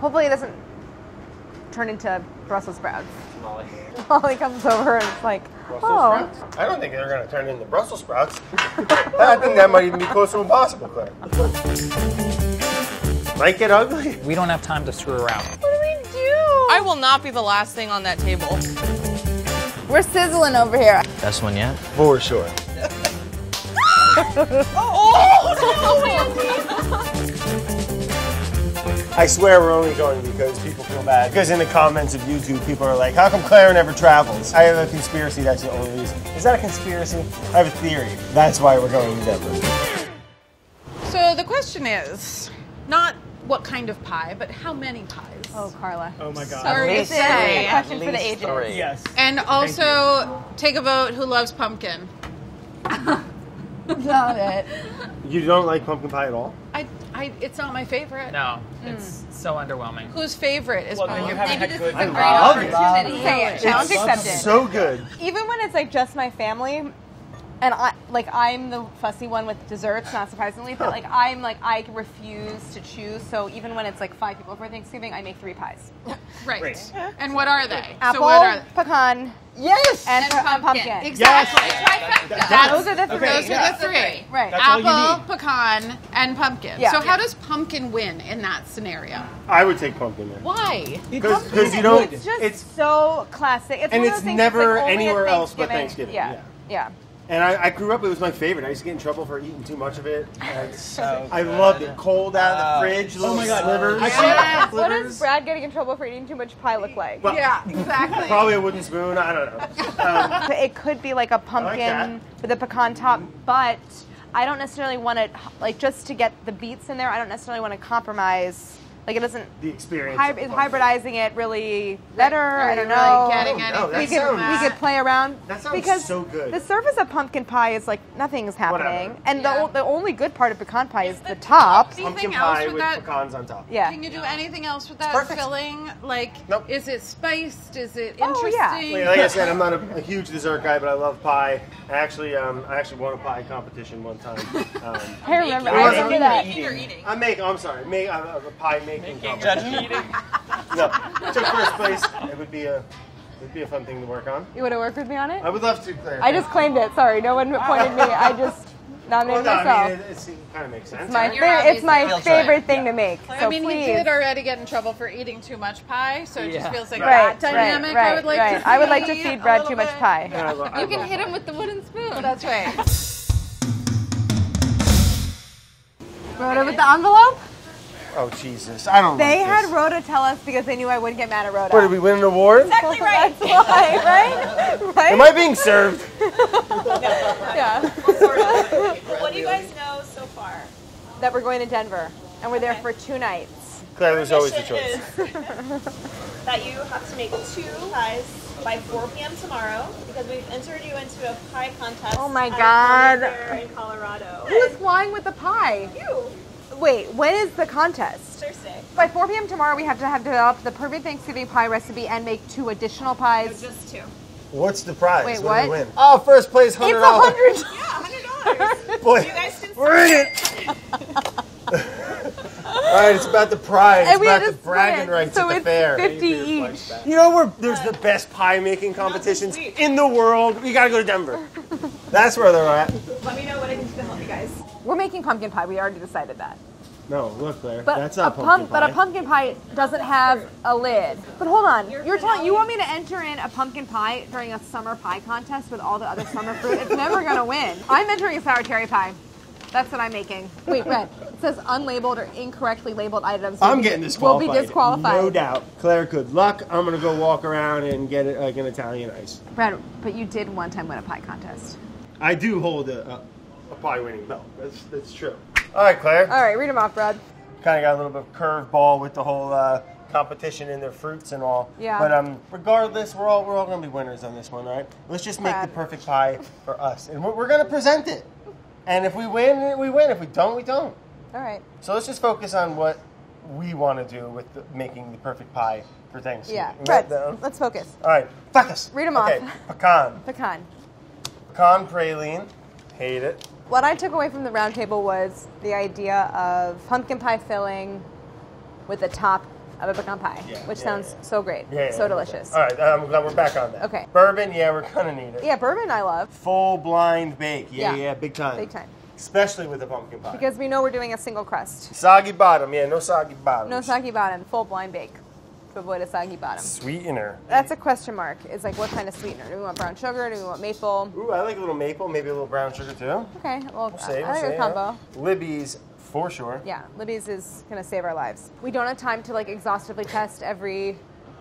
Hopefully it doesn't turn into Brussels sprouts. Molly. Molly comes over and it's like, Brussels oh, sprouts? I don't think they're going to turn into Brussels sprouts. I think that might even be close to impossible, Claire. Might get ugly. We don't have time to screw around. what do we do? I will not be the last thing on that table. We're sizzling over here. Best one yet? For sure. Oh, I swear we're only going because people feel bad. Because in the comments of YouTube, people are like, how come Claire never travels? I have a conspiracy, that's the only reason. Is that a conspiracy? I have a theory. That's why we're going to Denver. So the question is not what kind of pie, but how many pies? Oh, Carla. Oh my god. Sorry to This is a say. question for the ages. Yes. And also take a vote who loves pumpkin. Got it. You don't like pumpkin pie at all? I, I, it's not my favorite. No, hmm. it's so underwhelming. Whose favorite is Well, then pumpkin? you haven't had good. I love it. Okay, challenge accepted. So good. Even when it's like just my family, and I like I'm the fussy one with desserts, not surprisingly, but like I'm like I refuse to choose. So even when it's like five people for Thanksgiving, I make three pies: Right. Great. And what are they? apple, so what are pecan, Yes! and, And and pumpkin. pumpkin. Exactly. Those are the three. Okay, Those are the three. Right. That's all you Apple, need. pecan, and pumpkin. Yeah. So how Yeah. does pumpkin win in that scenario? I would take pumpkin then. Why? Because you don't. It's just It's so classic. It's And one of it's those things never like, anywhere else but Thanksgiving. Thanksgiving. Yeah. yeah. And I, I grew up, it was my favorite. I used to get in trouble for eating too much of it. So I loved it. Cold out of the fridge, little my God. slivers. Yes. What does Brad getting in trouble for eating too much pie look like? Well, Yeah, exactly. Probably a wooden spoon. I don't know. Um, It could be like a pumpkin that. with a pecan top, but I don't necessarily want to like just to get the beets in there. I don't necessarily want to compromise. Like it doesn't. the experience. Hy- is hybridizing it really better? I don't you know. really getting No, anything that we could sounds- from we could play around That sounds because so good. the surface of pumpkin pie is like nothing's happening, Whatever. and the o- the only good part of pecan pie is the top. Pumpkin Anything else pie with with that? pecans on top. Yeah. Can you do anything else with that perfect. filling? Like, Nope. is it spiced? Is it Oh, yeah. interesting? Wait, like I said, I'm not a, a huge dessert guy, but I love pie. I actually, um, I actually won a pie competition one time. Um, I remember. It I wasn't remember that. I make. I'm sorry. Make uh, a pie making competition. no, took first place. It would be a, it would be a fun thing to work on. You want to work with me on it? I would love to. Claire. I just claimed it. Sorry, no one pointed me. I just Well, nominated no, myself. I mean, it, it's, it kind of makes sense. It's my, fa- it's my favorite thing to make. So I mean, please. he did already get in trouble for eating too much pie, so it just feels like Right, that right, dynamic. right, I would like right. to. I would like to feed a Brad little too much bit. Yeah, pie. I lo- I You can hit it. him with the wooden spoon. That's right. Rhoda with the envelope? Oh Jesus! I don't. Know. They like had this. Rhoda tell us because they knew I wouldn't get mad at Rhoda. What did we win an award? Exactly right. That's why, right? Right? Am I being served? yeah. What do you guys know so far? That we're going to Denver, and we're there for two nights. Claire was always the choice. is that you have to make two pies by 4 p.m. tomorrow because we've entered you into a pie contest. Oh my God. Golden in Colorado. Who is flying with the pie? You. Wait, when is the contest? Thursday. By 4 p.m. tomorrow, we have to have developed the perfect Thanksgiving pie recipe and make two additional pies. Just two. What's the prize? Wait, what? do we win? Oh, first place, It's hundred a dollars. hundred. Yeah, $100. Boy, You guys can we're in it. All right, it's about the prize. And It's we about the bragging rights so at the it's fair. 50 each. You know where there's the best pie making competitions in the world. We gotta go to Denver. That's where they're at. Let me know what I can do to help you guys. We're making pumpkin pie. We already decided that. No, look there. But That's a not pump, pumpkin but a pie. pumpkin pie doesn't have a lid. But hold on, you're, telling you want me to enter in a pumpkin pie during a summer pie contest with all the other summer fruit? It's never gonna win. I'm entering a sour cherry pie. That's what I'm making. Wait, Red. It says unlabeled or incorrectly labeled items. I'm be- getting Will be disqualified. No doubt. Claire, good luck. I'm gonna go walk around and get it like an Italian ice. Brad, but you did one time win a pie contest. I do hold a, a, a pie winning belt. That's that's true. All right, Claire. All right, read them off, Brad. kind of got a little bit of curveball with the whole uh, competition in their fruits and all. Yeah. But um, regardless, we're all we're all gonna be winners on this one, right? Let's just make Brad. the perfect pie for us, and we're, we're gonna present it. And if we win, we win. If we don't, we don't. All right. So let's just focus on what we want to do with the, making the perfect pie for Thanksgiving. Yeah. Brad, let's focus. All right, focus. Read 'em okay. off. Pecan, Pecan. pecan praline. Hate it. What I took away from the roundtable was the idea of pumpkin pie filling with the top of a pecan pie, Yeah, which yeah, sounds yeah. so great, so delicious. All right, um, now we're back on that. Okay. Bourbon, yeah, we're gonna need it. Yeah, bourbon I love Full blind bake, yeah, Yeah. yeah, big time. big time Especially with the pumpkin pie. because we know we're doing a single crust, soggy bottom, yeah, no soggy bottom. no soggy bottom, full blind bake avoid a soggy bottom. Sweetener. That's a question mark. It's like what kind of sweetener? Do we want brown sugar? Do we want maple? Ooh, I like a little maple, maybe a little brown sugar too. Okay, well, We'll see, I we'll like a combo. yeah. Libby's for sure. Yeah, Libby's is gonna save our lives. We don't have time to like exhaustively test every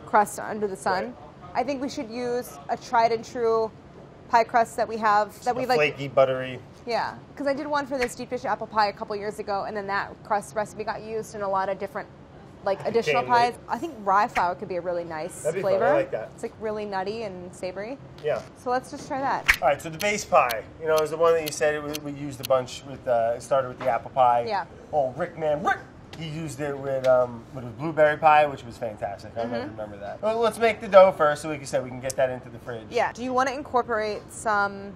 crust under the sun. I think we should use a tried and true pie crust that we have that we like. flaky, buttery. Yeah, because I did one for this deep dish apple pie a couple years ago, and then that crust recipe got used in a lot of different like additional pies. I think rye flour could be a really nice That'd be fun, I flavor. like that. It's like really nutty and savory. Yeah. So let's just try that. All right, so the base pie, you know, is the one that you said it, we, we used a bunch with. Uh, it started with the apple pie. Yeah. Oh, Rick man, Rick. He used it with um, with blueberry pie, which was fantastic. I Mm-hmm. remember that. Well, let's make the dough first, so like you said, we can get that into the fridge. Yeah. Do you want to incorporate some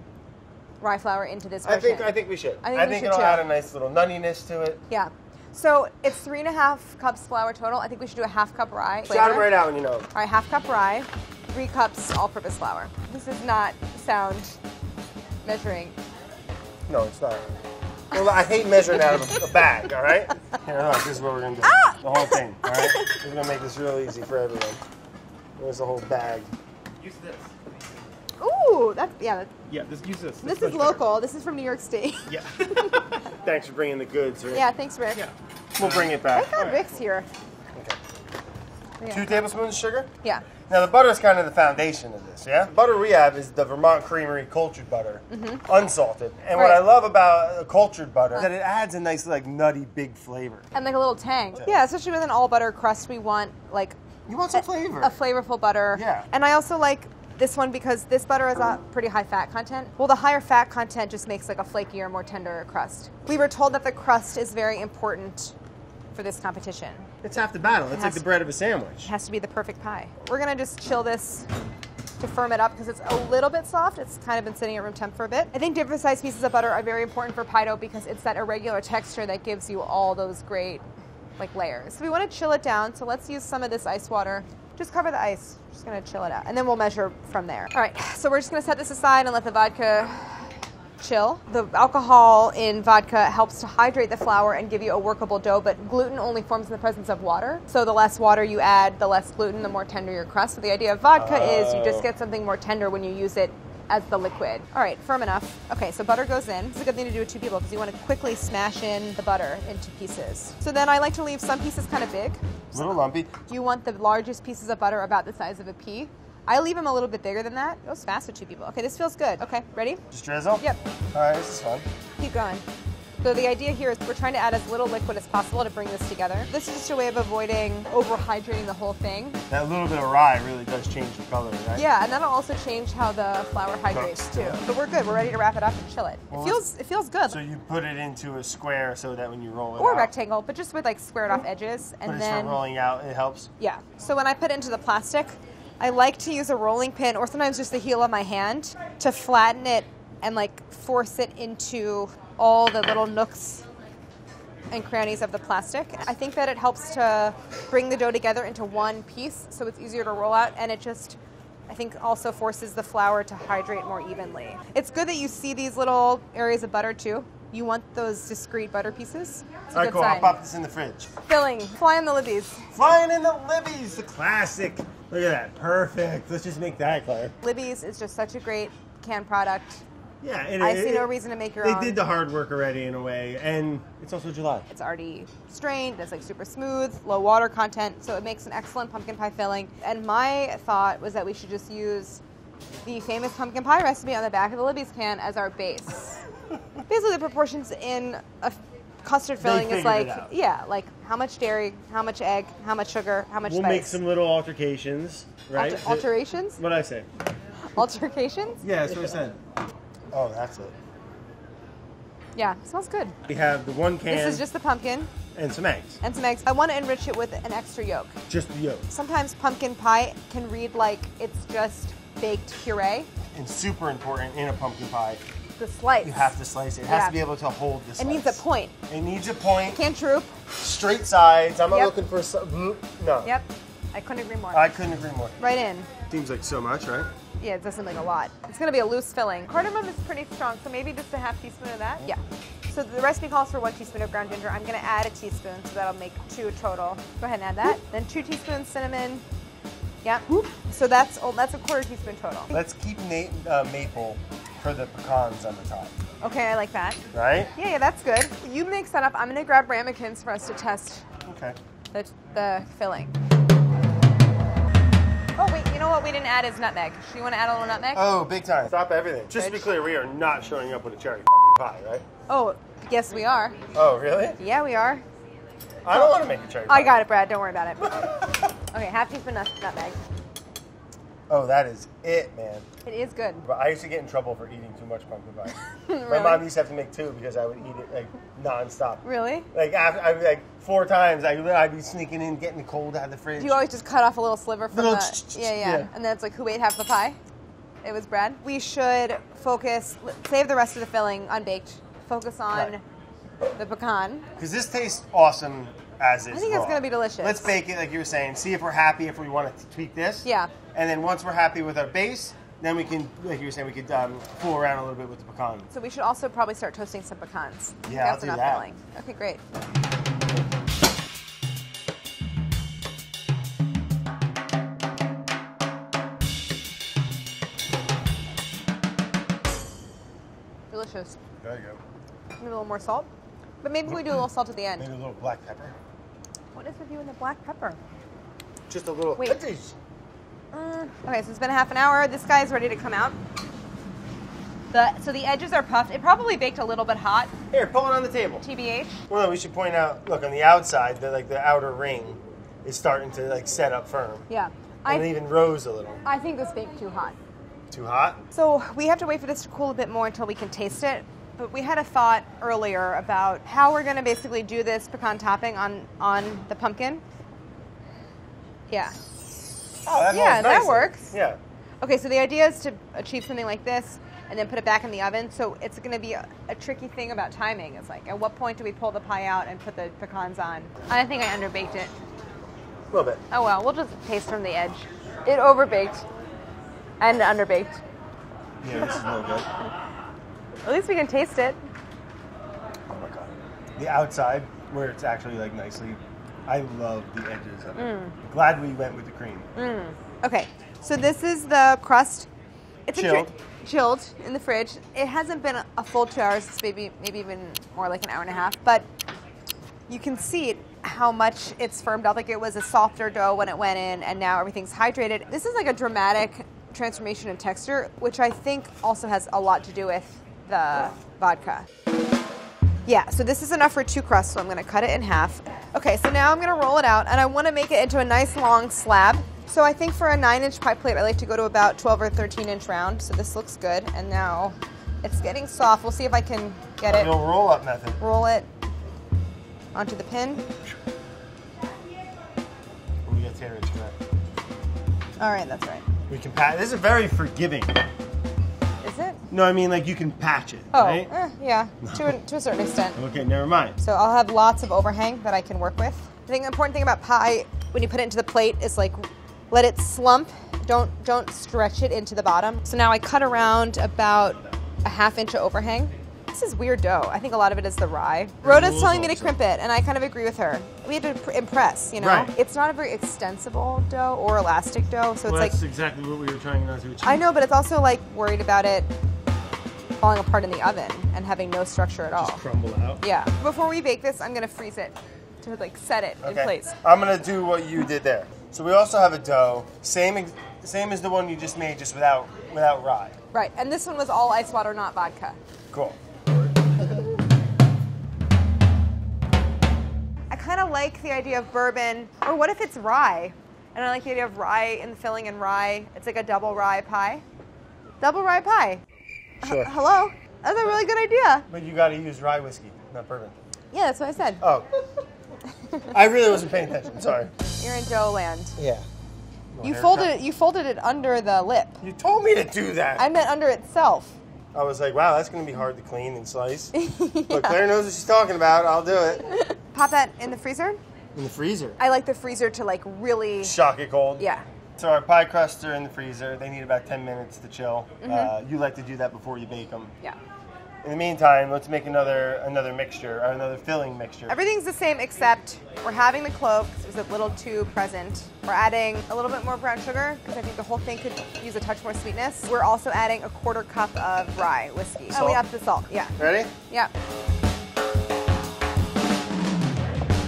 rye flour into this I think I think we should. I think we should it'll too. add a nice little nuttiness to it. Yeah. So it's three and a half cups flour total. I think we should do a half cup rye. Shout flavor. it right out when you know. All right, half cup rye, three cups all-purpose flour. This is not sound measuring. No, it's not. Well, I hate measuring out of a, a bag. All right. Here, look. This is what we're gonna do. Ah! The whole thing. All right. We're gonna make this real easy for everyone. There's the whole bag. Use this. Ooh, that's yeah. That's, Yeah, just use this. this is much local. This is from New York State. Yeah. Thanks for bringing the goods. Rick. yeah, thanks, Rick. yeah. We'll bring it back. Thank God Rick's here. Okay. Yeah. Two tablespoons of sugar. Yeah. Now the butter is kind of the foundation of this, yeah. The butter we have is the Vermont Creamery cultured butter, unsalted. And what Mm-hmm. I love about a cultured butter is that it adds a nice, like nutty, big flavor. And like a little tang. Yeah, especially with an all butter crust, we want like You want some flavor? a flavorful butter. Yeah. And I also like this one because this butter has a pretty high fat content. Well, the higher fat content just makes like a flakier, more tender crust. We were told that the crust is very important for this competition. It's half the battle. It's like the bread of a sandwich. It has to be the perfect pie. We're gonna just chill this to firm it up because it's a little bit soft. It's kind of been sitting at room temp for a bit. I think different sized pieces of butter are very important for pie dough because it's that irregular texture that gives you all those great like layers. So we want to chill it down. So let's use some of this ice water. Just cover the ice. Just gonna chill it out, and then we'll measure from there. All right. So we're just gonna set this aside and let the vodka chill. The alcohol in vodka helps to hydrate the flour and give you a workable dough, but gluten only forms in the presence of water. So the less water you add, the less gluten, the more tender your crust. So the idea of vodka is you just get something more tender when you use it as the liquid. All right, firm enough. Okay, so butter goes in. It's a good thing to do with two people because you want to quickly smash in the butter into pieces. So then I like to leave some pieces kind of big. A little lumpy. Do you want the largest pieces of butter about the size of a pea. I leave them a little bit bigger than that. It goes fast with two people. Okay, this feels good. Okay, ready? Just drizzle. Yep. All right, this is fun. Keep going. So the idea here is we're trying to add as little liquid as possible to bring this together. This is just a way of avoiding overhydrating the whole thing. That little bit of rye really does change the color, right? Yeah, and that'll also change how the flour hydrates too. But we're good. We're ready to wrap it up and chill it. Well, It feels it feels good. So you put it into a square so that when you roll it or out, rectangle, but just with like squared off edges, but and it's then for rolling out, it helps. yeah. So when I put it into the plastic, I like to use a rolling pin or sometimes just the heel of my hand to flatten it and like force it into all the little nooks and crannies of the plastic. I think that it helps to bring the dough together into one piece so it's easier to roll out and it just I think also forces the flour to hydrate more evenly. It's good that you see these little areas of butter too. You want those discrete butter pieces. It's a All right, good cool. sign. I'll pop this in the fridge. Filling. Flying the Libby's. Flying in the Libby's, the classic. Look at that. Perfect. Let's just make that, Claire. Libby's is just such a great canned product. Yeah, and I it- see no reason to make your They own. did the hard work already in a way, and it's also July. It's already strained. It's like super smooth, low water content, so it makes an excellent pumpkin pie filling. And my thought was that we should just use the famous pumpkin pie recipe on the back of the Libby's can as our base. Basically, the proportions in a custard filling is like, yeah, like how much dairy, how much egg, how much sugar, how much We'll spice. make some little altercations, right? Alter- alterations? What I say? Altercations? Yeah, that's what I said. Oh, that's it. Yeah, smells good. We have the one can This is just the pumpkin and some eggs. and some eggs. I want to enrich it with an extra yolk. Just the yolk. Sometimes pumpkin pie can read like it's just baked puree. And super important in a pumpkin pie, The slice. you have to slice it. It has to be able to hold the It needs a point. It needs a point. Can't droop. straight sides. I'm not Yep. looking for some. Mm, no. Yep. I couldn't agree more. I couldn't agree more. right in. Seems like so much, right? Yeah, it does seem like a lot. It's gonna be a loose filling. Cardamom is pretty strong, so maybe just a half teaspoon of that. Yeah. So the recipe calls for one teaspoon of ground ginger. I'm gonna add a teaspoon, so that'll make two total. Go ahead and add that. Then two teaspoons cinnamon. Yeah. So that's oh, that's a quarter teaspoon total. Let's keep na- uh, maple for the pecans on the top, Okay, I like that. right? Yeah, yeah, that's good. You mix that up. I'm gonna grab ramekins for us to test Okay. the, the filling. Oh wait, you know what we didn't add is nutmeg. Do you want to add a little nutmeg? Oh, big time. Stop everything. Just to be clear, we are not showing up with a cherry pie, right? Oh, yes we are. Oh, really? Yeah, we are. I don't want to make a cherry pie. I got it, Brad. Don't worry about it. Okay, half teaspoon nut- nutmeg. Oh, that is it, man. It is good. But I used to get in trouble for eating too much pumpkin pie. My mom used to have to make two because I would eat it like nonstop. Really? Like after, I, like four times, I, I'd be sneaking in, getting the cold out of the fridge. Do you always just cut off a little sliver from Little the? Yeah, yeah, yeah. And then it's like, who ate half the pie? It was Brad. We should focus, save the rest of the filling unbaked. Focus on the pecan. Because this tastes awesome as is. I think it's gonna be delicious. Let's bake it like you were saying. See if we're happy. If we want to tweak this. Yeah. And then once we're happy with our base, then we can, like you were saying, we could um, fool around a little bit with the pecan. So we should also probably start toasting some pecans. Yeah, I'll do that. filling. Okay, great. Delicious. There you go. Maybe a little more salt. But maybe we do a little salt at the end. Maybe a little black pepper. What is with you and the black pepper? Just a little. Wait. Mm, okay, so it's been a half an hour. This guy's ready to come out. The, so the edges are puffed. It probably baked a little bit hot, Here, pull it on the table. TBH. Well, we should point out. Look on the outside, the like the outer ring is starting to like set up firm, Yeah. and it even rose a little. I think this baked too hot. Too hot. So we have to wait for this to cool a bit more until we can taste it. But we had a thought earlier about how we're going to basically do this pecan topping on on the pumpkin. Yeah. Oh, that Yeah, holds that nicely. works. Yeah. Okay, so the idea is to achieve something like this and then put it back in the oven. So it's going to be a, a tricky thing about timing. It's like, at what point do we pull the pie out and put the pecans on? I think I underbaked it. A little bit. Oh well, we'll just taste from the edge. It overbaked and underbaked. Yeah, this is no good. At least we can taste it. Oh my god. The outside, where it's actually like nicely. I love the edges of it. Mm. Glad we went with the cream. Okay, so this is the crust. It's a Chilled. tri- chilled in the fridge. It hasn't been a, a full two hours. It's maybe maybe even more like an hour and a half. But you can see it, how much it's firmed up. Like it was a softer dough when it went in, and now everything's hydrated. This is like a dramatic transformation in texture, which I think also has a lot to do with the vodka. Yeah, so this is enough for two crusts, so I'm gonna cut it in half. Okay, so now I'm gonna roll it out, and I wanna make it into a nice long slab. So I think for a nine inch pie plate, I like to go to about 12 or 13 inch round, so this looks good. And now it's getting soft. We'll see if I can get it, Little roll up method. roll it onto the pin. We got tear correct. All right, that's right. We can patch. This is very forgiving. No, I mean like you can patch it, Oh, right? eh, yeah, to a, to a certain extent. Okay, never mind. So I'll have lots of overhang that I can work with. I think the important thing about pie when you put it into the plate is like let it slump. Don't don't stretch it into the bottom. So now I cut around about a half inch of overhang. This is weird dough. I think a lot of it is the rye. Rhoda's telling me to crimp it, and I kind of agree with her. We have to pr- impress, you know. Right. It's not a very extensible dough or elastic dough, so it's well, like that's exactly what we were trying not to achieve. I know, but it's also like worried about it falling apart in the oven and having no structure at all. Just crumble out. Yeah. Before we bake this, I'm gonna freeze it to like set it in Okay. place. I'm gonna do what you did there. So we also have a dough, same same as the one you just made, just without without rye. Right. And this one was all ice water, not vodka. Cool. I kind of like the idea of bourbon, or what if it's rye? And I like the idea of rye in the filling and rye. It's like a double rye pie. Double rye pie. Sure. Hello. That's a really good idea. But you got to use rye whiskey, not bourbon. Yeah, that's what I said. Oh. I really wasn't paying attention. Sorry. You're in Joe land. Yeah. You folded you folded it under the lip. You told me to do that. I meant under itself. I was like, wow, that's gonna be hard to clean and slice. But Claire knows what she's talking about. I'll do it. Pop that in the freezer. In the freezer. I like the freezer to like really. Shock it cold. Yeah. So our pie crusts are in the freezer. They need about 10 minutes to chill. Mm-hmm. Uh, you like to do that before you bake them. Yeah. In the meantime, let's make another another mixture or another filling mixture. Everything's the same except we're having the clove 'cause it was a little too present. We're adding a little bit more brown sugar because I think the whole thing could use a touch more sweetness. We're also adding a quarter cup of rye whiskey. Oh, we have the salt. Yeah. Ready? Yeah.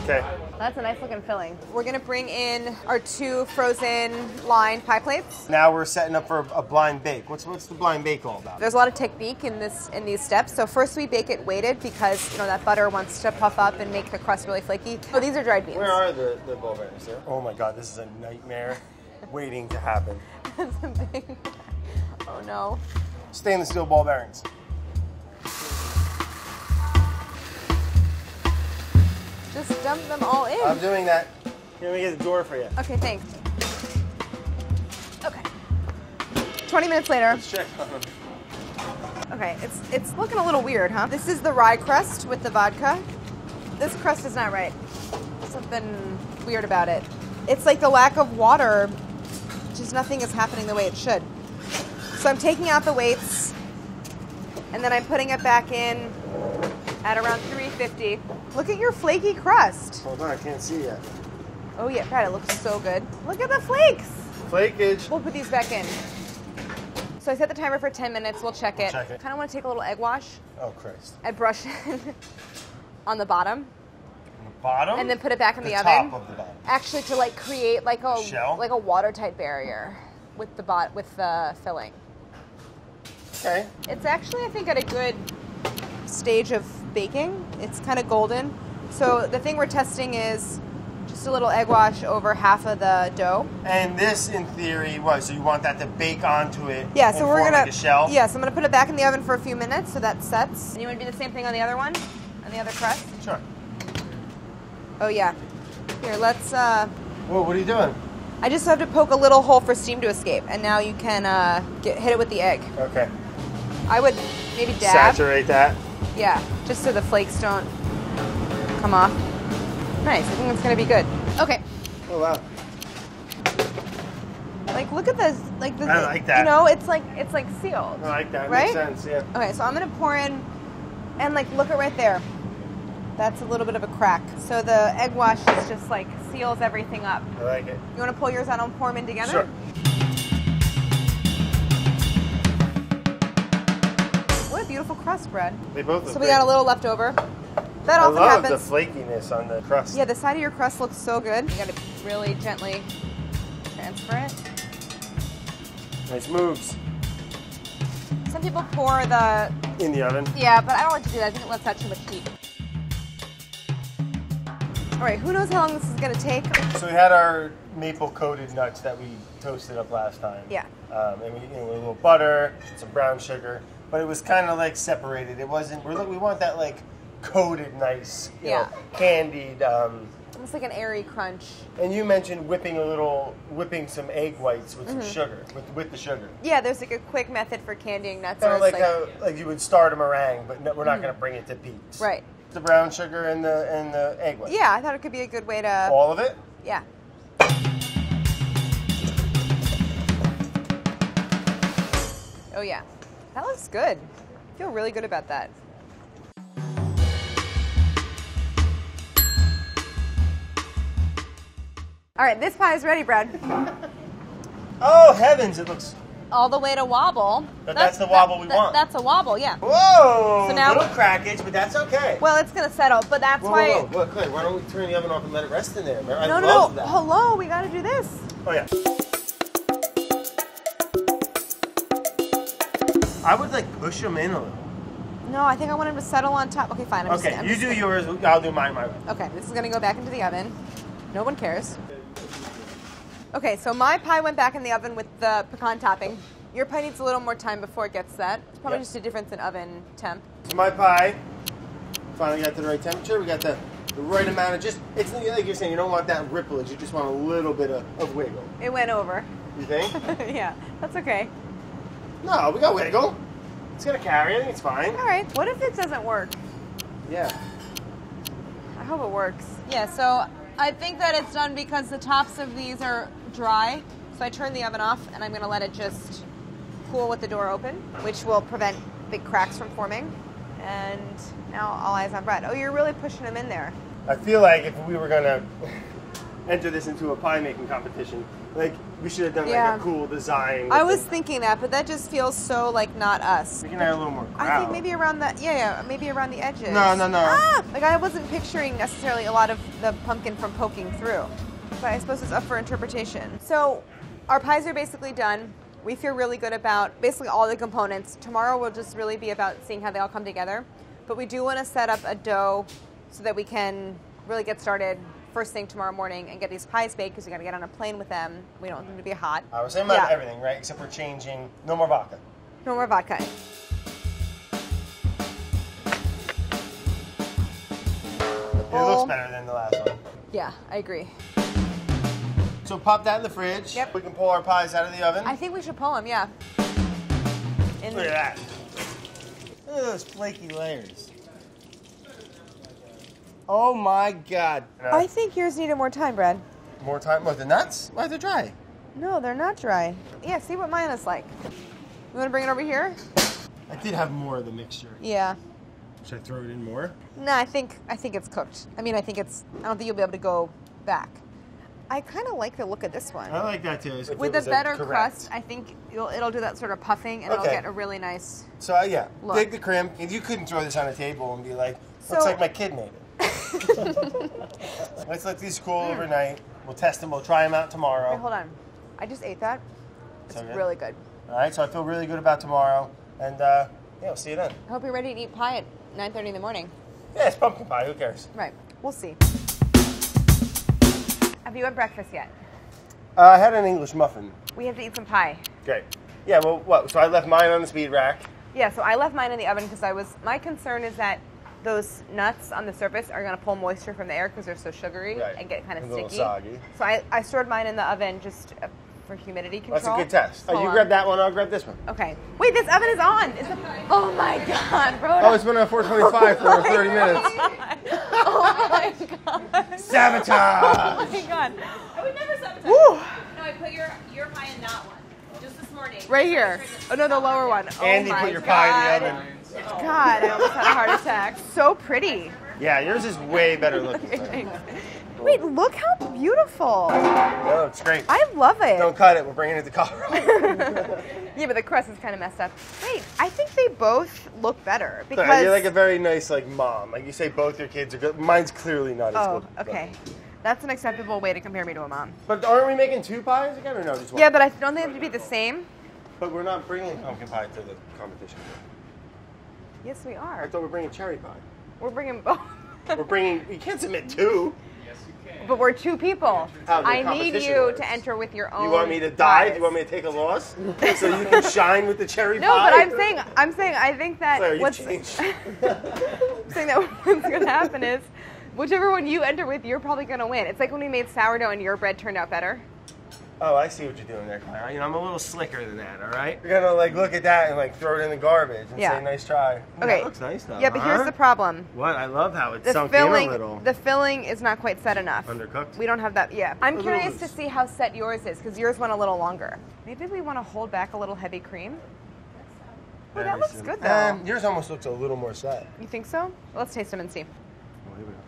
Okay. That's a nice looking filling. We're gonna bring in our two frozen lined pie plates. Now we're setting up for a blind bake. What's what's the blind bake all about? There's a lot of technique in this in these steps. So first we bake it weighted because you know that butter wants to puff up and make the crust really flaky. Oh, these are dried beans. Where are the, the ball bearings there? Oh my god, this is a nightmare waiting to happen. oh no. Stainless steel ball bearings. Just dump them all in. I'm doing that. Here, let me get the door for you. Okay, thanks. Okay. 20 minutes later. Let's check on them. Okay, it's it's looking a little weird, huh? This is the rye crust with the vodka. This crust is not right. Something weird about it. It's like the lack of water. Just nothing is happening the way it should. So I'm taking out the weights and then I'm putting it back in at around 350. Look at your flaky crust. Hold on, I can't see yet. Oh yeah, God, it looks so good. Look at the flakes. Flakage. We'll put these back in. So I set the timer for 10 minutes. We'll check it. Check it. Kind of want to take a little egg wash. Oh Christ. I brush it on the bottom On the bottom. and then put it back in the, top oven. Top of the bottom. Actually, to like create like a Shell? like a watertight barrier with the bot with the filling. Okay. It's actually I think at a good stage of baking. It's kind of golden. So the thing we're testing is just a little egg wash over half of the dough. And this, in theory, was so you want that to bake onto it. Yeah, so and we're gonna like a shell. Yeah, so I'm gonna put it back in the oven for a few minutes so that sets. And you want to do the same thing on the other one, on the other crust? Sure. Oh yeah. Here, let's. uh Whoa, what are you doing? I just have to poke a little hole for steam to escape, and now you can uh, get hit it with the egg. Okay. I would maybe dab. Saturate that. Yeah, just so the flakes don't come off. Nice. I think that's gonna be good. Okay. Oh wow. Like, look at this. Like the. I like that. You know, it's like it's like sealed. I like that. Right? Makes sense. Yeah. Okay, so I'm gonna pour in, and like look at right there. That's a little bit of a crack. So the egg wash is just like seals everything up. I like it. You want to pull yours out and pour them in together? Sure. Beautiful crust, Brad. They both So we great. got a little left over. That I often love happens. the flakiness on the crust. yeah, the side of your crust looks so good. You gotta really gently transfer it. Nice moves. Some people pour the In the oven. yeah, but I don't like to do that. I think it lets out too much heat. All right, who knows how long this is gonna take? So we had our maple coated nuts that we toasted up last time. Yeah. Um, and we, you know, a little butter, some brown sugar, but it was kind of like separated. It wasn't. We're. We want that like coated, nice, you Yeah. know, candied. Um, Almost like an airy crunch. and you mentioned whipping a little, whipping some egg whites with Mm-hmm. some sugar, with with the sugar. Yeah, there's like a quick method for candying nuts. Kind of it's like how like you would start a meringue, but no, we're not going to bring it to peaks. Right. The brown sugar and the and the egg whites. Yeah, I thought it could be a good way to. All of it. Yeah. Oh yeah, that looks good. I feel really good about that. All right, this pie is ready, Brad. Oh heavens! It looks. All the way to wobble. But that's the wobble we want. That's a wobble, yeah. Whoa! So now- little crackage, but that's okay. Well, it's gonna settle, but that's Whoa, why. whoa, whoa. Look, why don't we turn the oven off and let it rest in there? I No, no, no. that. Hello, we gotta do this. Oh yeah. I would like push them in a little. No, I think I want him to settle on top. Okay, fine. I'm just, Okay, I'm you just do gonna- yours. I'll do mine. My way. Okay, this is gonna go back into the oven. No one cares. Okay, so my pie went back in the oven with the pecan topping. Your pie needs a little more time before it gets set. It's probably Yep. just a difference in oven temp. So my pie finally got to the right temperature. We got the, the right amount of just. It's like you're saying. You don't want that rippleage. You just want a little bit of, of wiggle. It went over. You think? yeah, that's okay. No, we got wiggle. It's gonna carry. I think it's fine. All right. What if it doesn't work? Yeah. I hope it works. Yeah, so I think that it's done because the tops of these are dry. So I turn the oven off and I'm going to let it just cool with the door open, which will prevent big cracks from forming. And now all eyes on Brad. Oh, you're really pushing them in there. I feel like if we were gonna enter this into a pie making competition, like we should have done Yeah. like a cool design. I was thinking that, but that just feels so like not us. we can add a little more. I think maybe around the yeah, yeah, maybe around the edges. No, no, no. Ah, like I wasn't picturing necessarily a lot of the pumpkin from poking through, but I suppose it's up for interpretation. So, our pies are basically done. We feel really good about basically all the components. Tomorrow will just really be about seeing how they all come together, but we do want to set up a dough so that we can really get started first thing tomorrow morning and get these pies baked because we got to get on a plane with them. We don't want them to be hot. I was saying about Yeah. everything, right? Except for changing. No more vodka. No more vodka. It looks better than the last one. Yeah, I agree. So pop that in the fridge. Yep. We can pull our pies out of the oven. I think we should pull them, yeah. In Look at that. Look at those flaky layers. Oh my god. I think yours needed more time, Brad. More time. What, the nuts? Why are they dry? No, they're not dry. Yeah, see what mine is like. You want to bring it over here? I did have more of the mixture. Yeah. Should I throw it in more? No, I think I think it's cooked. I mean, I think it's. I don't think you'll be able to go back. I kind of like the look of this one. I like that too. if With a better correct. crust, I think it'll, it'll do that sort of puffing, and it'll get a really nice. So uh, yeah, Look. dig the crimp. And you couldn't throw this on a table and be like, looks So- like my kid made it. Let's let these cool overnight. We'll test them. We'll try them out tomorrow. Wait, hold on. I just ate that. It's So good? really good. All right. So I feel really good about tomorrow. And uh, yeah, we'll see you then. I hope you're ready to eat pie at 9:30 in the morning. Yeah, it's pumpkin pie. Who cares? Right. We'll see. Have you had breakfast yet? Uh, I had an English muffin. We have to eat some pie. Great. Yeah. Well, what? So I left mine on the speed rack. Yeah, so I left mine in the oven because I was. My concern is that those nuts on the surface are going to pull moisture from the air because they're so sugary Right. and get kind of A little sticky. soggy. So I, I stored mine in the oven just uh, for humidity control. That's a good test. Oh, Hold you on. grab that one. I'll grab this one. Okay. Wait, this oven is on. Is it, oh my god, bro. Oh, it's been on 425 for 30 minutes. Oh my god. Sabotage. Oh my god. I would never sabotage. Woo. No, I put your your pie in that one. Just this morning. Right here. Oh no, the lower one. Oh Andy my put your god. pie in the oven. God, I almost had a heart attack. So pretty. Yeah, yours is way better looking. Wait, look how beautiful. No, it's great. I love it. Don't cut it. We're bringing it to the Colorado. Yeah, but the crust is kind of messed up. Wait, I think they both look better because. Sorry, You're like a very nice like mom. Like you say, both your kids are good. Mine's clearly not as oh, good. okay. That's an acceptable way to compare me to a mom. But aren't we making two pies again, or no? Just one. Yeah, but I don't think they have to be the same. But we're not bringing pumpkin pie to the competition. Yes, we are. I thought we we're bringing cherry pie. We're bringing both. We're bringing. You can't submit two. but we're two people. How the I need competition you works. to enter with your own. You want me to die? Do you want me to take a loss so you can shine with the cherry No, pie? but I'm saying, I'm saying, I think that Claire, you what's changed. saying that what's going to happen is, whichever one you enter with, you're probably going to win. It's like when we made sourdough and your bread turned out better. Oh, I see what you're doing there, Claire. You know, I'm a little slicker than that. All right. You're gonna like look at that and like throw it in the garbage and Yeah. say, "Nice try." Okay. That looks nice though. Yeah, but here's huh? the problem. What? I love how it's The sunk filling, in a little. the filling is not quite set enough. Undercooked? We don't have that. Yeah, I'm A little curious to loose. see how set yours is because yours went a little longer. Maybe we want to hold back a little heavy cream. Oh, that Very looks simple. good though. Um, yours almost looks a little more set. you think so? Let's taste them and see. Oh, here we go.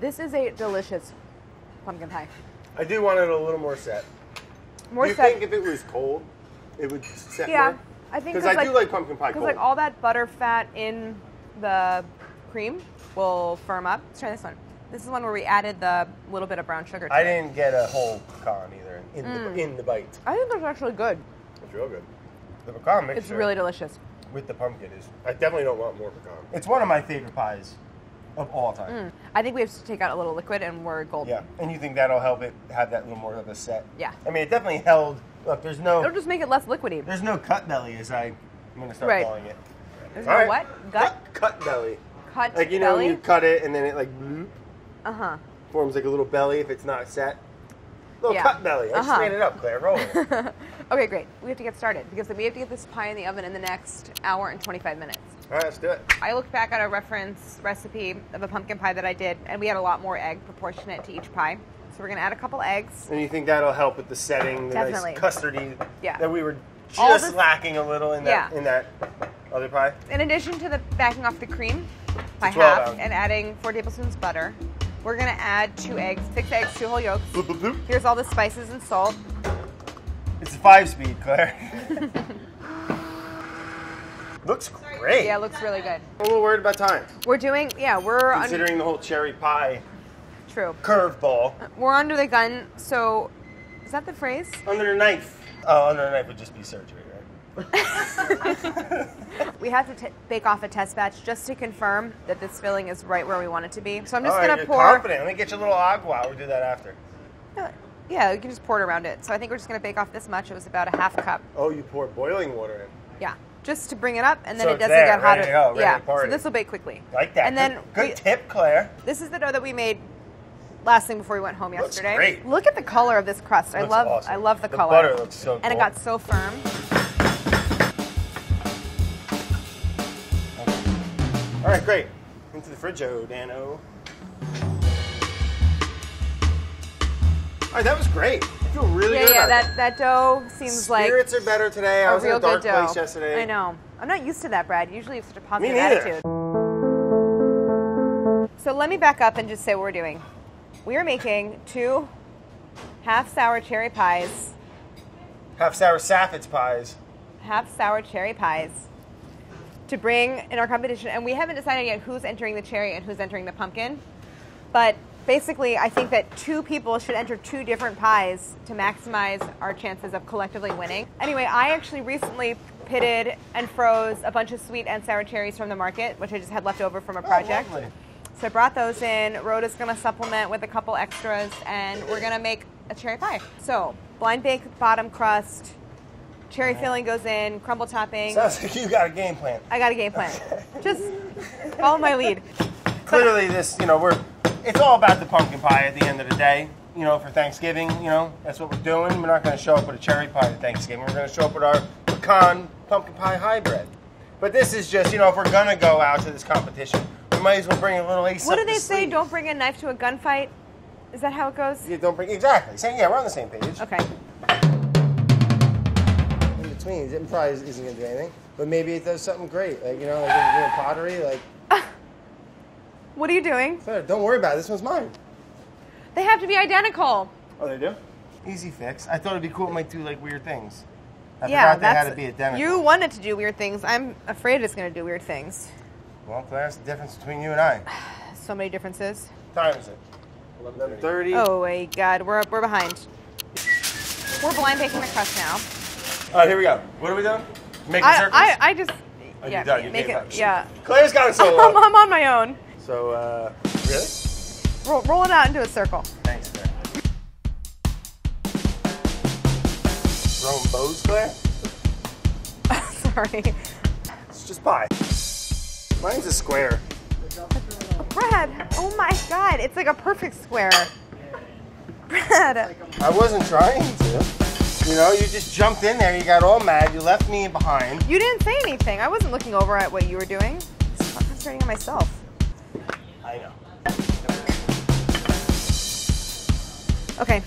This is a delicious pumpkin pie. I do want it a little more set. More do you set. think if it was cold, it would set yeah, more? I think Because I like, do like pumpkin pie Because cold. like all that butter fat in the cream will firm up. Let's try this one. This is one where we added the little bit of brown sugar. To I it. didn't get a whole pecan either in Mm. the in the bite. I think that's actually good. It's real good. The pecan mixture It's really delicious. with the pumpkin is. I definitely don't want more pecan. It's one of my favorite pies of all time. Mm. I think we have to take out a little liquid and we're golden. Yeah, and you think that'll help it have that little more of a set? Yeah. I mean, it definitely held. Look, there's no. It'll just make it less liquidy. there's no cut belly as I, I'm gonna start Right. calling it. There's All no right. what? Gut? Cut, cut belly. Cut belly. Like you know, when you cut it and then it like Uh huh. forms like a little belly if it's not set. Little Yeah. cut belly. I just Uh-huh. made it up, Claire. Roll it. okay, great. We have to get started because we have to get this pie in the oven in the next hour and 25 minutes. All right, let's do it. I looked back at a reference recipe of a pumpkin pie that I did, and we had a lot more egg proportionate to each pie. So we're gonna add a couple eggs. And you think that'll help with the setting, the Definitely. nice custardy Yeah. that we were All just this- lacking a little in that Yeah. in that other pie? In addition to the backing off the cream by 12 half ounce. and adding four tablespoons butter, we're gonna add two eggs, six eggs, two whole yolks. Bloop, bloop, bloop. Here's all the spices and salt. It's a five speed, Claire. Looks great. Yeah, it looks really good. I'm a little worried about time, We're doing, yeah, we're considering the whole cherry pie true. curveball. We're under the gun. So, is that the phrase? Under the knife. Oh, under the knife would just be surgery, right? We have to t- bake off a test batch just to confirm that this filling is right where we want it to be. So I'm just gonna you're pour. confident. Let me get you a little agua. We'll do that after. Uh, yeah, you can just pour it around it. So I think we're just gonna bake off this much. It was about a half cup. Oh, you pour boiling water in. Just to bring it up, and then So it doesn't there, get hotter. go, yeah, so this will bake quickly. Like that. And then good, we- tip, Claire. This is the dough that we made last thing before we went home Looks yesterday. great. Look at the color of this crust. I love awesome. I love the, The color. butter looks so And it got so firm. All right, great. Into the fridge, oh, Dano. All right, that was great. Feel really Yeah, good yeah, that, that dough seems like Spirits are better today. I was in a dark good dough. place yesterday. I know. I'm not used to that, Brad. Usually you have such a positive attitude. So let me back up and just say what we're doing. We are making two half sour cherry pies, Half sour Saffitz pies. half sour cherry pies to bring in our competition. And we haven't decided yet who's entering the cherry and who's entering the pumpkin. But basically, I think that two people should enter two different pies to maximize our chances of collectively winning. Anyway, I actually recently pitted and froze a bunch of sweet and sour cherries from the market, which I just had left over from a oh, project. lovely. so I brought those in. Rhoda's gonna supplement with a couple extras, and we're gonna make a cherry pie. So blind bake bottom crust, cherry filling goes in, crumble topping. Sounds like you got a game plan. I got a game plan. Just follow my lead. Clearly, this, you know, we're, it's all about the pumpkin pie at the end of the day. You know, for Thanksgiving, you know, that's what we're doing. We're not going to show up with a cherry pie at Thanksgiving. We're going to show up with our pecan pumpkin pie hybrid. But this is just, you know, if we're going to go out to this competition, we might as well bring a little ace What do they the say? sleeve. Don't bring a knife to a gunfight. Is that how it goes? Yeah, don't bring, exactly. Same, yeah, we're on the same page. Okay. In between, it probably isn't going to do anything. But maybe it does something great. Like, you know, like doing pottery, like, What are you doing? Don't worry about it. This one's mine. They have to be identical. Oh, they do? Easy fix. I thought it'd be cool. It might do like weird things. I yeah, forgot they had to be identical. you wanted to do weird things. I'm afraid it's going to do weird things. Well, Claire, that's the difference between you and I. So many differences. Time is it? 11.30. Oh my God, we're we're behind. We're blind baking the crust now. All right, here we go. What are we doing? Making I, circles? I, I just Oh, yeah you done. You make it up. yeah. Claire's got it so. I'm on my own. So, uh, really? Roll, roll it out into a circle. Thanks, Claire. Throwing bows, Claire? Sorry, It's just pie. Mine's a square. Brad. Oh my God, it's like a perfect square. Brad, I wasn't trying to. You know, you just jumped in there. You got all mad. You left me behind. you didn't say anything. I wasn't looking over at what you were doing. I was concentrating on myself. Okay,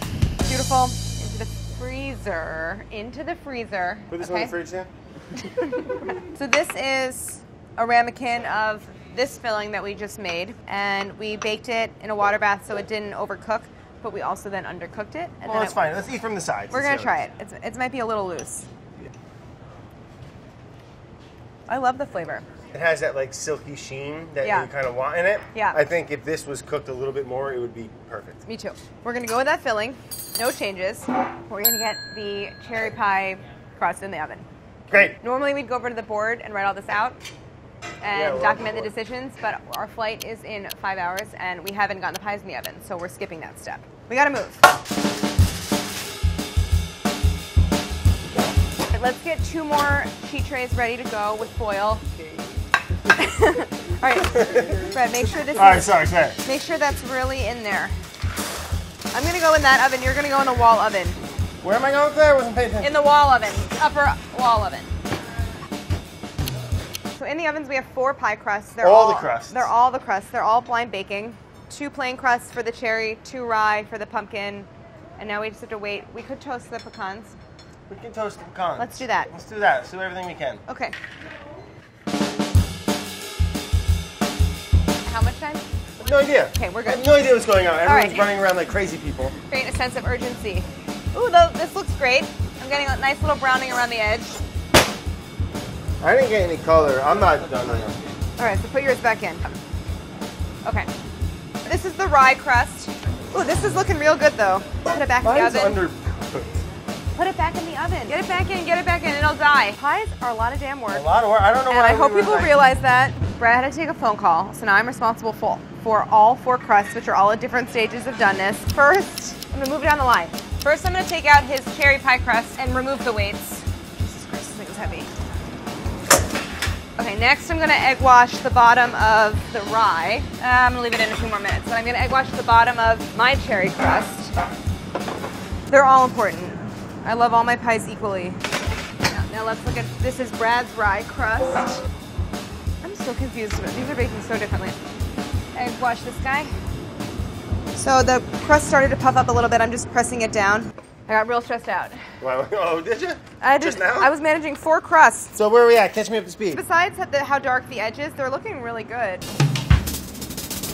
beautiful. Into the freezer. Into the freezer. Put this okay? on the fridge there. So this is a ramekin of this filling that we just made, and we baked it in a water bath so it didn't overcook, but we also then undercooked it. And Well, that's fine. Let's eat from the sides. We're gonna try it. It's, it might be a little loose. I love the flavor. It has that like silky sheen that Yeah. you kind of want in it. Yeah. I think if this was cooked a little bit more, it would be perfect. Me too. We're gonna go with that filling. No changes. We're gonna get the cherry pie crust in the oven. Great. Normally we'd go over to the board and write all this out and Yeah, document the decisions, but our flight is in five hours and we haven't gotten the pies in the oven, so we're skipping that step. We gotta move. Let's get two more tea trays ready to go with foil. All right, Fred, make sure this All right, is, sorry, sorry. make sure that's really in there. I'm gonna go in that oven. You're gonna go in the wall oven. Where am I going there? I wasn't paying attention. In the wall oven, upper wall oven. So in the ovens we have four pie crusts. They're All all, the crusts. They're all the crusts. They're all blind baking. Two plain crusts for the cherry, two rye for the pumpkin, and now we just have to wait. We could toast the pecans. We can toast the pecans. Let's do that. Let's do that. Let's do everything we can. Okay. How much time? No idea. Okay, we're I good. have no idea what's going on. Everyone's right. running around like crazy people. Create a sense of urgency. Ooh, though, this looks great. I'm getting a nice little browning around the edge. I didn't get any color. I'm not done. All right, so put yours back in. Okay. This is the rye crust. Ooh, this is looking real good though. Put it back Mine's in the oven. under. Put it back in the oven. Get it back in, get it back in, it'll die. Pies are a lot of damn work. A lot of work. I don't know And why. I hope people like- realize that. Brad had to take a phone call, so now I'm responsible for, for all four crusts, which are all at different stages of doneness. First, I'm gonna move down the line. First, I'm gonna take out his cherry pie crust and remove the weights. Jesus Christ, this thing's heavy. Okay, next I'm gonna egg wash the bottom of the rye. Uh, I'm gonna leave it in a few more minutes, but I'm gonna egg wash the bottom of my cherry crust. They're all important. I love all my pies equally. Now, now let's look at this is Brad's rye crust. I'm so confused. about These are baking so differently. Egg wash this guy. So the crust started to puff up a little bit. I'm just pressing it down. I got real stressed out. Wow. Oh, did you? I Just just now? I was managing four crusts. So where are we at? Catch me up to speed. Besides the, how dark the edges, they're looking really good.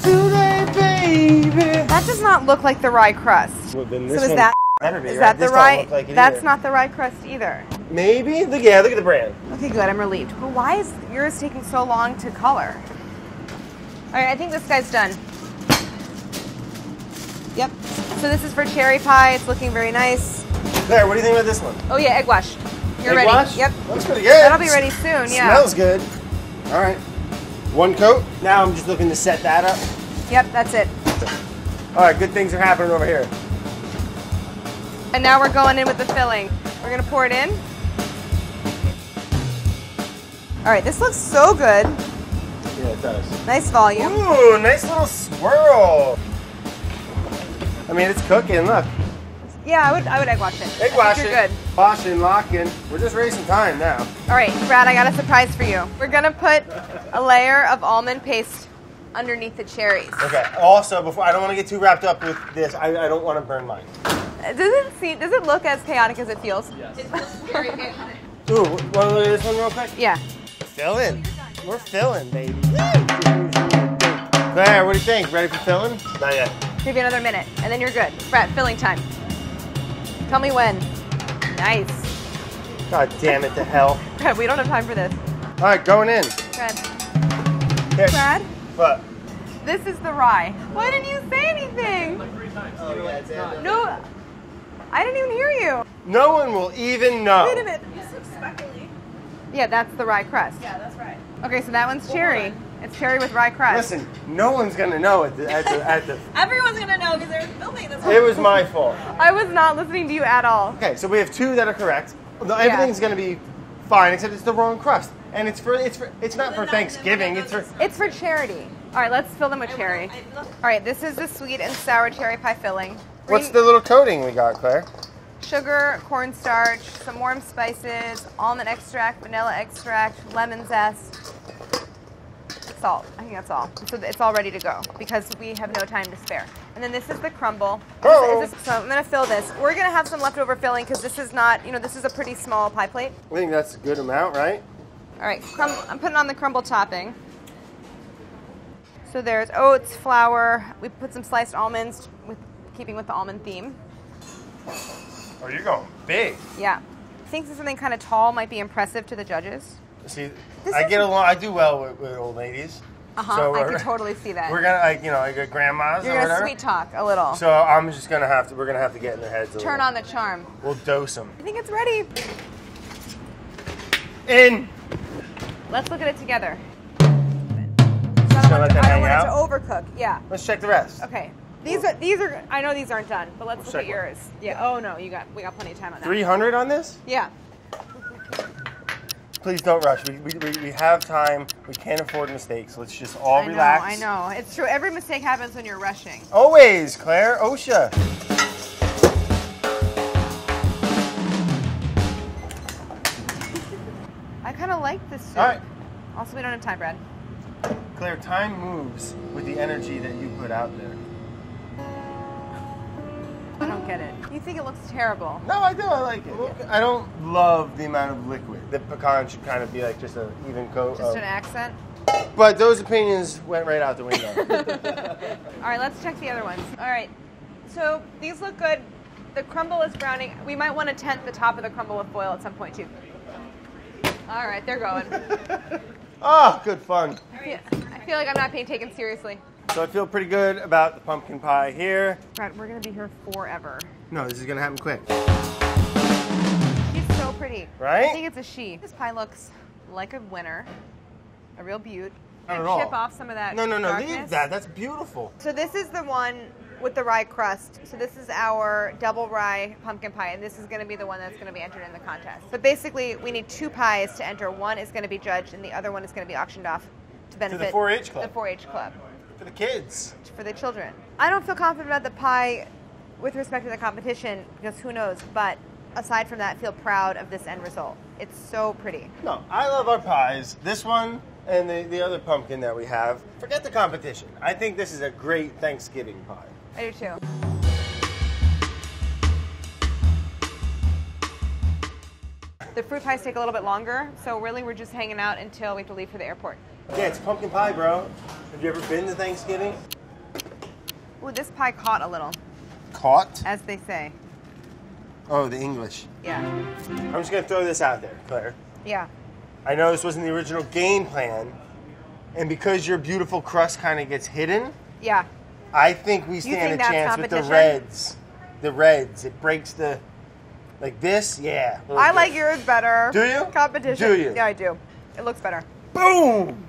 Today, baby. That does not look like the rye crust. Well, then So is that is right? that the right? don't rye? look like That's either. not the right crust either. Maybe. Look, yeah. Look at the brand. Okay, good. I'm relieved. But why is yours taking so long to color? All right, I think this guy's done. Yep. So this is for cherry pie. It's looking very nice. There. what do you think about this one? Oh yeah, egg wash. You're Egg ready. wash? Yep. Looks pretty good. That'll be ready soon. Yeah. Smells good. All right. One coat. Now I'm just looking to set that up. Yep, that's it. All right. Good things are happening over here. And now we're going in with the filling. We're gonna pour it in. All right, this looks so good. Yeah, it does. Nice volume. Ooh, nice little swirl. I mean, it's cooking. Look. Yeah, I would I would egg wash it. Egg wash You're it. good. Washing, locking. We're just racing time now. All right, Brad, I got a surprise for you. We're gonna put a layer of almond paste underneath the cherries. Okay. Also, before I don't want to get too wrapped up with this, I, I don't want to burn mine. Does it see? Does it look as chaotic as it feels? Yes. Ooh, want to look at this one real quick? Yeah. Filling. We're filling, baby. Claire, what do you think? Ready for filling? Not yet. Give you another minute, and then you're good. Brad, filling time. Tell me when. Nice. God damn it to hell. Brad, we don't have time for this. All right, going in. Brad. Here. Brad, What? this is the rye. Why didn't you say anything? Like three times. Oh, yeah, No, I didn't even hear you. No one will even know. Wait a minute. Yeah, that's the rye crust. Yeah, that's right. Okay, so that one's cherry. It's cherry with rye crust. Listen, no one's gonna know at the at the, at the Everyone's gonna know because they're filming this. It was my fault. I was not listening to you at all. Okay, so we have two that are correct. The- Everything's gonna be fine except it's the wrong crust, and it's for it's for it's not for Thanksgiving. It's for It's for charity. All right, let's fill them with cherry. All right, this is the sweet and sour cherry pie filling. What's the little coating we got, Claire? sugar, cornstarch, some warm spices, almond extract, vanilla extract, lemon zest, salt. I think that's all. So it's all ready to go because we have no time to spare. And then this is the crumble. Oh. This is- so I'm gonna fill this. We're gonna have some leftover filling because this is not, you know, this is a pretty small pie plate. I think that's a good amount, right? All right, I'm putting on the crumble topping. So there's oats, flour. We put some sliced almonds, with keeping with the almond theme. Oh, you're going big. Yeah. I think something kind of tall might be impressive to the judges. See, This I is- get along. I do well with, with old ladies. Uh huh. So I we're- can totally see that. We're gonna, like, you know, like grandmas You're or gonna whatever. sweet talk a little. So I'm just gonna have to. We're gonna have to get in their heads. A Turn little. on the charm. We'll dose them. I think it's ready. In. Let's look at it together. Just I gonna don't, let want, that I don't hang want it to overcook. Yeah. Let's check the rest. Okay. These are these are. I know these aren't done, but let's look check at yours. Yeah. Oh no, you got we got plenty of time on that. 300 on this? Yeah. Please don't rush. We, we, we have time. We can't afford mistakes. Let's just all I know. relax. I know. It's true. Every mistake happens when you're rushing. Always, Claire. OSHA. I kind of like this soup. All right. Also, we don't have time, Brad. Claire, time moves with the energy that you put out there. Think it looks terrible? No, I do. I like it. I don't love the amount of liquid. The pecan should kind of be like just an even coat. Just of- an accent. but those opinions went right out the window. All right, let's check the other ones. All right, so these look good. The crumble is browning. We might want to tent the top of the crumble with foil at some point too. All right, they're going. oh, good fun. I feel, I feel like I'm not being taken seriously. So I feel pretty good about the pumpkin pie here. Brad, we're gonna be here forever. No, this is gonna happen quick. She's so pretty. Right? I think it's a she. This pie looks like a winner, a real beaut. Not And at all. Chip off some of that. No, no, no. darkness. Leave that. That's beautiful. So this is the one with the rye crust. So this is our double rye pumpkin pie, and this is going to be the one that's going to be entered in the contest. But basically, we need two pies to enter. One is going to be judged, and the other one is going to be auctioned off to benefit the 4-H club. The 4-H club For the kids. for the children. I don't feel confident about the pie with respect to the competition because who knows. But aside from that, feel proud of this end result. It's so pretty. No, I love our pies. This one and the, the other pumpkin that we have. Forget the competition. I think this is a great Thanksgiving pie. I do too. The fruit pies take a little bit longer, so really we're just hanging out until we have to leave for the airport. Yeah, it's pumpkin pie, bro. Have you ever been to Thanksgiving? Ooh, this pie caught a little, Caught? as they say. Oh, the English. Yeah, I'm just gonna throw this out there, Claire. yeah. I know this wasn't the original game plan, and because your beautiful crust kind of gets hidden, Yeah. I think we stand think a chance with the reds. The reds. It breaks the like this. Yeah. I like yours better. Do you? Competition. Do you? Yeah, I do. It looks better. Boom.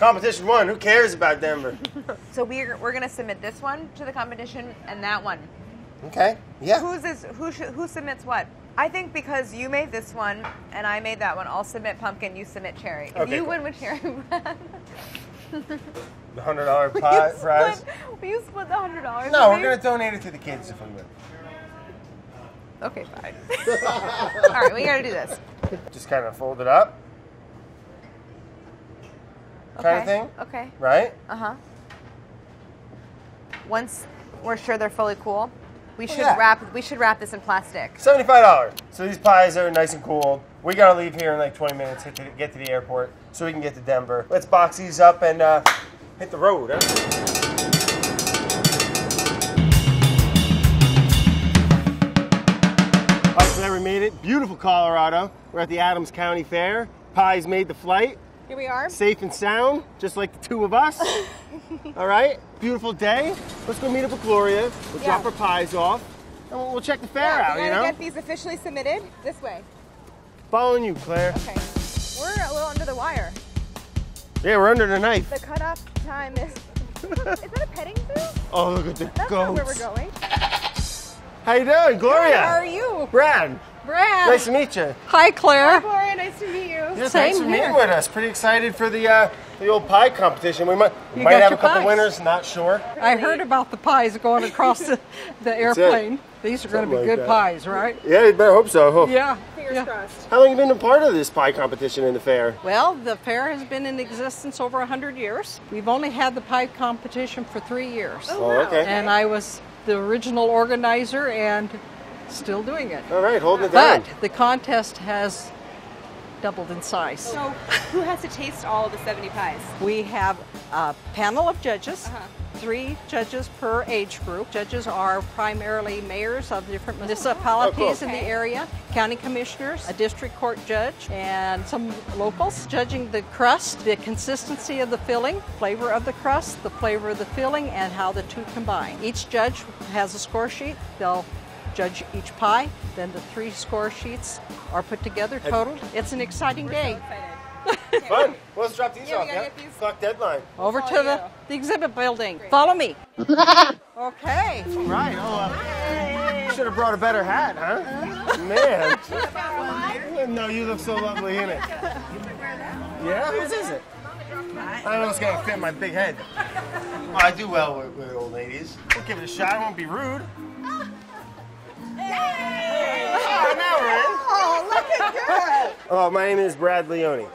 Competition one. Who cares about Denver? So we're, we're gonna submit this one to the competition and that one. Okay. Yeah. Who's this? Who sh- who submits what? I think because you made this one and I made that one, I'll submit pumpkin. You submit cherry. If Okay, you cool. win with cherry, The hundred dollar will pie you prize. will you split the hundred dollars? No, we're gonna donate it to the kids if we win. Okay, fine. All right, we gotta do this. Just kind of fold it up, Okay. kind of thing, Okay. right? Uh huh. Once we're sure they're fully cool, we should yeah. wrap. We should wrap this in plastic. Seventy-five dollars. So these pies are nice and cool. We gotta leave here in like twenty minutes. To, get to the airport so we can get to Denver. Let's box these up and uh, hit the road. Huh? All right, so there we made it. Beautiful Colorado. We're at the Adams County Fair. Pies made the flight. Here we are. Safe and sound, just like the two of us. All right, beautiful day. Let's go meet up with Gloria. We'll Yeah. drop our pies off, and we'll, we'll check the fair Yeah, out. we You gotta know, get these officially submitted this way. following you, Claire. Okay. We're a little under the wire. Yeah, we're under the knife. The cutoff time is. is that a petting zoo? Oh, look at the That's goats. not where we're going. How you doing, Gloria? How are you? Brad, Brad. nice to meet you. Hi, Claire. Hi, Gloria, nice to meet you. Yeah, Same thanks for here. meeting with us. Pretty excited for the uh, the old pie competition. We might we might have a couple pies. winners. Not sure. I heard about the pies going across the, the airplane. These are going to be like good that. pies, right? Yeah, you better hope so. Oh. Yeah. Fingers yeah. crossed. How long have you been a part of this pie competition in the fair? Well, the fair has been in existence over 100 years. We've only had the pie competition for three years. Oh, okay. And I was the original organizer and still doing it. All right, holding it down. But the contest has doubled in size. So, who has to taste all of the 70 pies? We have a panel of judges, Uh-huh. three judges per age group. Judges are primarily mayors of different municipalities in the area, county commissioners, a district court judge, and some locals judging the crust, the consistency of the filling, flavor of the crust, the flavor of the filling, and how the two combine. Each judge has a score sheet. They'll judge each pie, then the three score sheets are put together, totaled. It's an exciting day. Fun. Well, let's drop these Yeah, off. gotta Yeah. get these- Clock deadline. Over to the, you. the exhibit building. Follow me. okay. Right. Oh, uh, should have brought a better hat, huh? Man. No, you look so lovely in it. Yeah. Whose is it? I don't know if it's gonna fit my big head. Oh, I do well with, with old ladies. We'll give it a shot. I won't be rude. Oh, now we're in. Oh, look at good. Oh, my name is Brad Leone.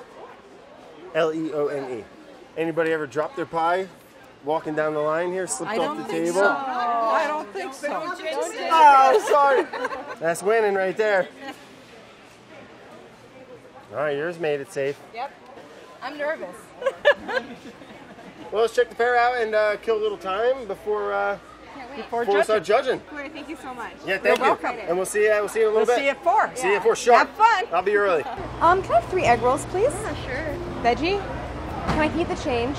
L E O N E. Anybody ever drop their pie walking down the line here, slipped I off don't the think table? so. I don't think so. Oh, sorry. That's winning right there. All right, yours made it safe. Yep. I'm nervous. Well, let's check the pair out and uh, kill a little time before uh, Before before we start judging. Gloria, thank you so much. Yeah, thank you. welcome. And we'll see you. We'll see you in a little We'll bit. see you at four. See you at four. Sharp. Have fun. I'll be early. Um, can I have three egg rolls, please? Yeah, sure. Veggie? Can I keep the change?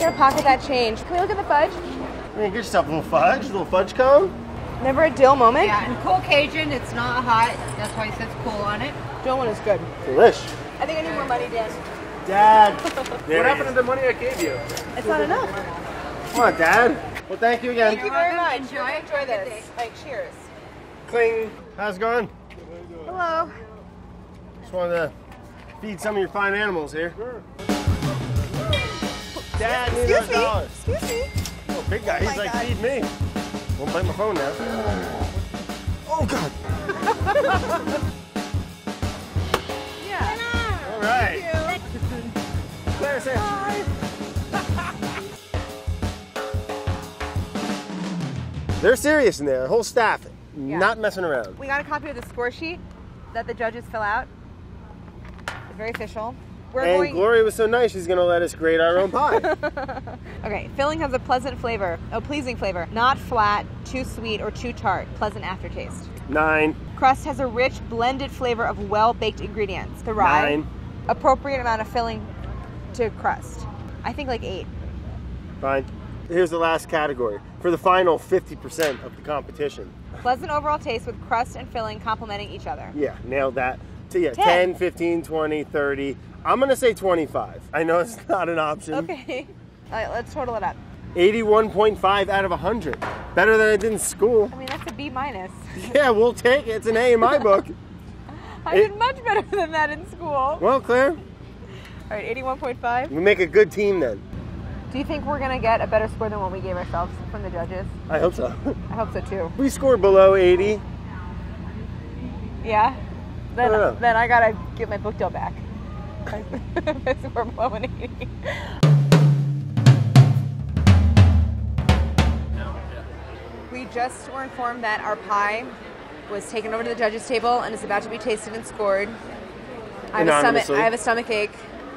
Gonna pocket that change. Can we look at the fudge? I mean, get yourself a little fudge, a little fudge cone. Never a dill moment. Yeah, and cool Cajun, it's not hot. That's why it says cool on it. Dill one is good. Delish. I think I need more money, Dan. Dad. What happened to the money I gave you? It's not enough. Come on, Dad. Well, thank you again. Thank you very much. Enjoy. Enjoy this. Like, cheers. Cling. How's it going? Hello. Just wanted to feed some of your fine animals here. Dad needs Excuse me. dollar. Excuse me. Oh, big guy. Oh He's like, God. feed me. Won't bite my phone now. Oh, God. Yeah. All right. Claire, say hi. They're serious in there. The whole staff, not messing around. We got a copy of the score sheet that the judges fill out. It's very official. We're And going. Gloria was so nice, she's gonna let us grade our own pie. Okay, filling has a pleasant flavor, a pleasing flavor, not flat, too sweet, or too tart. Pleasant aftertaste. Nine. Crust has a rich blended flavor of well-baked ingredients. The rye, Nine. appropriate amount of filling to crust. I think like eight. Fine. Here's the last category for the final 50% of the competition. Pleasant overall taste with crust and filling complementing each other. Yeah, nailed that. So yeah, 10. 10, 15, 20, 30. I'm gonna say 25. I know it's not an option. Okay. All right, let's total it up. 81.5 out of 100. Better than I did in school. I mean, that's a B minus. Yeah, we'll take it. It's an A in my book. I It- did much better than that in school. Well, Claire, All right, 81.5. we make a good team then. Do you think we're going to get a better score than what we gave ourselves from the judges? I hope so. I hope so too. we scored below 80. Yeah? Then, I don't know. then I got to get my book deal back. I score below an 80. We just were informed that our pie was taken over to the judges table and is about to be tasted and scored. I have a stomach. I have a stomach ache.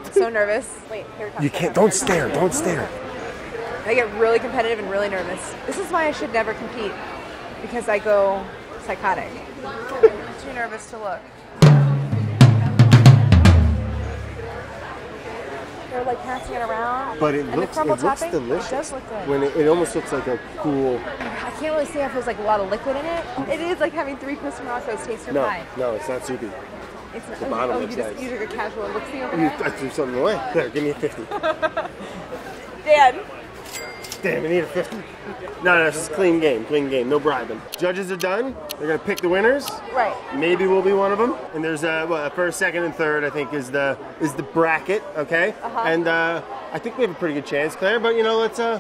So nervous. Wait, here it comes. You can't, don't stare, don't stare. I get really competitive and really nervous. This is why I should never compete because I go psychotic. Too nervous to look. They're like passing it around. But it and looks, it looks topping, delicious. It does look good. When it, it almost looks like a cool. I can't really see if there's like a lot of liquid in it. It is like having three Crispin Rossos taste your No, pie. no, it's not soupy. It's not, the bottom oh, looks you just nice. you took a casual look see over You, there. I threw something away. There, give me a 50. Dan, Damn, I need a 50. No, no, this is clean game, clean game, no bribing. Judges are done. They're gonna pick the winners. right. Maybe we'll be one of them. And there's a, well, a first, second, and third. I think is the is the bracket. Okay. Uh-huh. And uh, I think we have a pretty good chance, Claire. But you know, let's uh,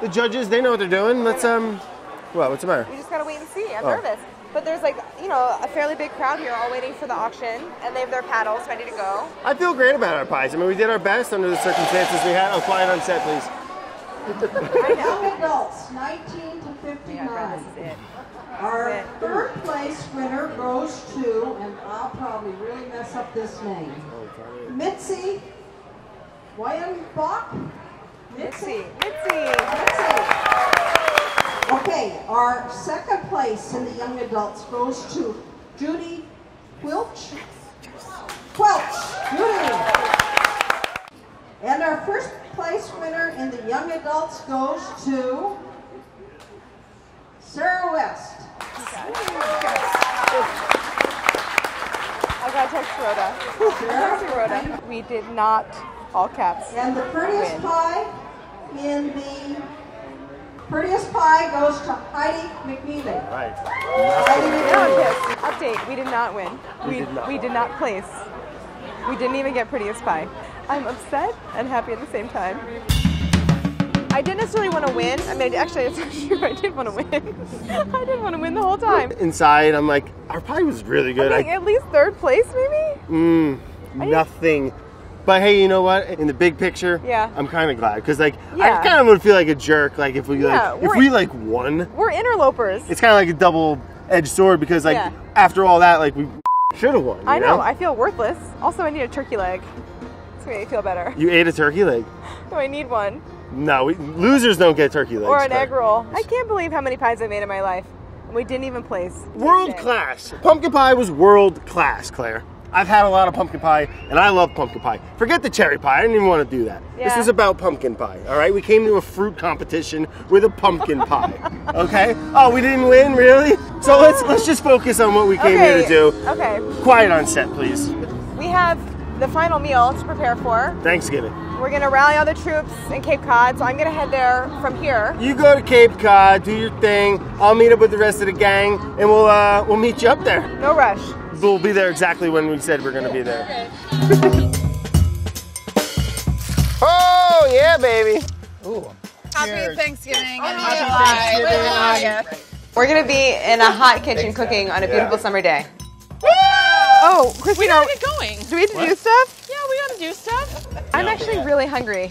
the judges they know what they're doing. Let's um, well, what's the matter? We just gotta wait and see. I'm Oh. nervous. But there's like, you know, a fairly big crowd here all waiting for the auction, and they have their paddles ready to go. I feel great about our pies. I mean, we did our best under the circumstances we had. Oh, quiet on set, please. Young adults, 19 to Yeah, 59. this is it. Our it. third place winner goes to, and I'll probably really mess up this name, Mitzi Wyanbach? Mitzi, Mitzi. Okay, our second place in the young adults goes to Judy Quilch. Quelch, Judy. And our first place winner in the young adults goes to Sarah West. I gotta text Rhoda. Text Rhoda. We did not, all caps. And the prettiest pie in the prettiest pie goes to Heidi McNeely. Right. Heidi McNeely. Update. We did not win. We, did not. we did not place. We didn't even get prettiest pie. I'm upset and happy at the same time. I didn't necessarily want to win. I mean, actually, it's not true. I did want to win. I didn't want to win the whole time. Inside, I'm like, our pie was really good. I think I, at least third place, maybe. mm, nothing But hey, you know what? In the big picture, Yeah. I'm kind of glad because like Yeah. I kind of would feel like a jerk like if we Yeah, like if we're- like won. We're interlopers. It's kind of like a double-edged sword because like Yeah. after all that, like we should have won. you I know. I feel worthless. Also, I need a turkey leg. It's gonna make me feel better. you ate a turkey leg. No, I need one. No, we, losers don't get turkey legs. Or an egg roll. I can't believe how many pies I made in my life. And we didn't even place. World class. Pumpkin pie was world class, Claire. I've had a lot of pumpkin pie, and I love pumpkin pie. Forget the cherry pie. I didn't even want to do that. This Yeah. was about pumpkin pie. All right, we came to a fruit competition with a pumpkin pie. Okay. Oh, we didn't win, really? So let's let's just focus on what we came here to do. okay. Quiet on set, please. We have the final meal to prepare for. Thanksgiving. We're gonna rally all the troops in Cape Cod, so I'm gonna head there from here. You go to Cape Cod, do your thing. I'll meet up with the rest of the gang, and we'll uh, we'll meet you up there. No rush we'll be there exactly when we said we're going to be there. oh, yeah, baby. Ooh. Happy Cheers. Thanksgiving. Happy Thanksgiving. Right. We're going to be in a hot kitchen cooking on a beautiful yeah. summer day. Woo! Oh, We gotta get going. Do we have to what? do stuff? Yeah, we gotta do stuff. I'm actually really hungry.